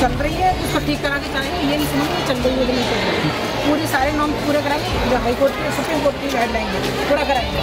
चल रही है उसको ठीक करा के चाहेंगे ये नहीं समझ चल रही है कि नहीं चल रही पूरे सारे नॉर्म पूरे कराएँगे, जो हाई कोर्ट के, सुप्रीम कोर्ट की गाइडलाइन है, पूरा कराएँगे।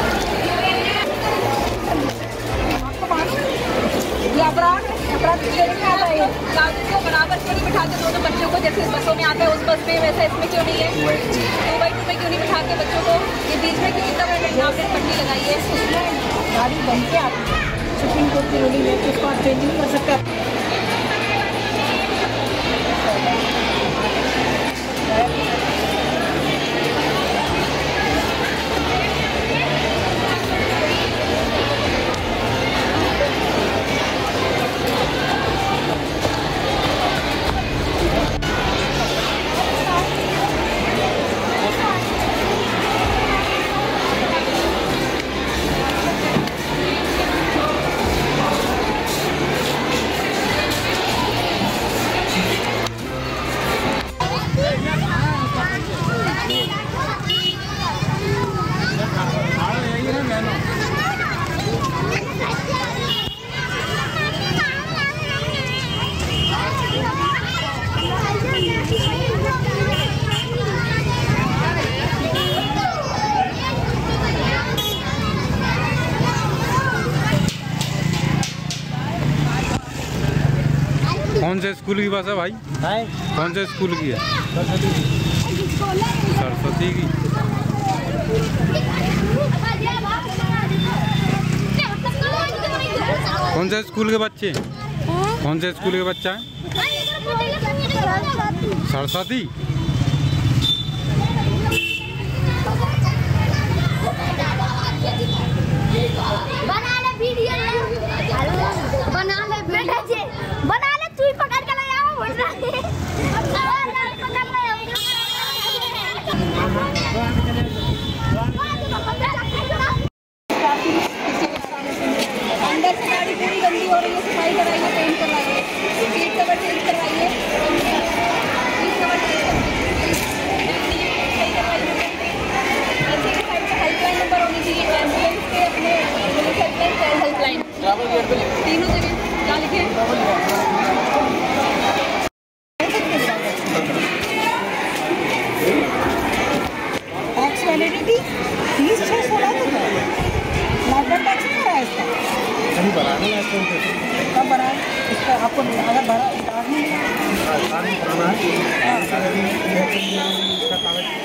बराबर क्यों नहीं दोनों बच्चों को जैसे बसों में आता है। उस बस में वैसा इसमें क्यों नहीं है टू बाई टू में क्यों नहीं बिठाते बच्चों को ये बीच में क्यों इतना पट्टी लगाई है गाड़ी बन के आती सुप्रीम कोर्ट की है तो उसको आप चेंज कर सकते। कौन से स्कूल की बस है भाई? कौन से स्कूल की है? सरस्वती की। कौन से स्कूल के बच्चे कौन से स्कूल के बच्चा है? सरस्वती बना ले वीडियो बना ले बेटा जी बना ले तू ही पकड़ के ले आओ बोल रहा है पकड़ ले अंदर से गाड़ी रही है सफ़ाई कराइए पेंट करवाइए सीट कवर चेंज करवाइए सीट कवर इसका। कब भरा है? इसका आपको अगर भरा स्टार्ट नहीं उसमें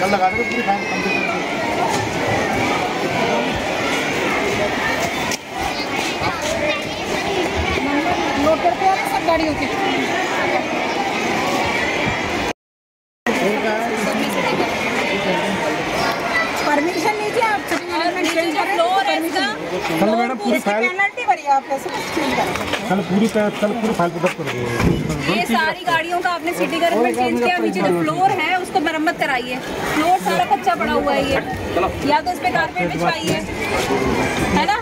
कल लगा देंगे पूरी फाइन कम लोड करते हैं सब गाड़ियों के। कल मैडम पूरी फ़ाइल पेनल्टी भरी आप करें कल पूरी कल पूरी फ़ाइल पिकअप कर। दो ये सारी गाड़ियों का आपने सिटी गवर्नमेंट चेंज किया नीचे जो फ्लोर है। उसको मरम्मत कराइए। फ्लोर सारा कच्चा पड़ा हुआ है ये। या तो उस पर कारपेट बिछवाइए है ना?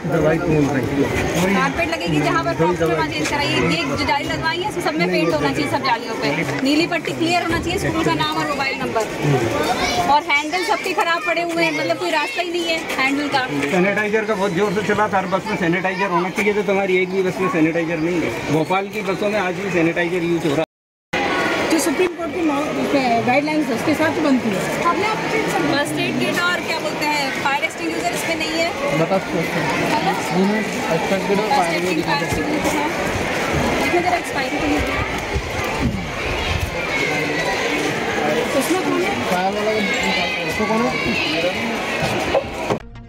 कारपेट लगेगी जहाँ पर है चेंज कराइए ये जो जाली लगवाई है सब में पेंट होना चाहिए सब जालियों पे। नीली पट्टी क्लियर होना चाहिए स्कूल का नाम और मोबाइल नंबर और हैंडल सबके खराब पड़े हुए हैं मतलब कोई रास्ता ही नहीं है हैंडल का। सैनिटाइजर का बहुत ज़ोर से चला था हर बस में सैनिटाइजर होना चाहिए तो तुम्हारी एक भी बस में सैनिटाइजर नहीं है। भोपाल की बसों में आज भी सैनिटाइजर यूज़ हो रहा जो सुप्रीम कोर्ट की गाइडलाइंस है उसके साथ ही बनती है। फ़र्स्ट एड किट और क्या बोलते हैं फायर एक्सटिंग्विशर इसमें नहीं है। बता hello? Expected first aid kit fire extinguisher है। जरा एक्सपायरी तो तो उसमें कौन है?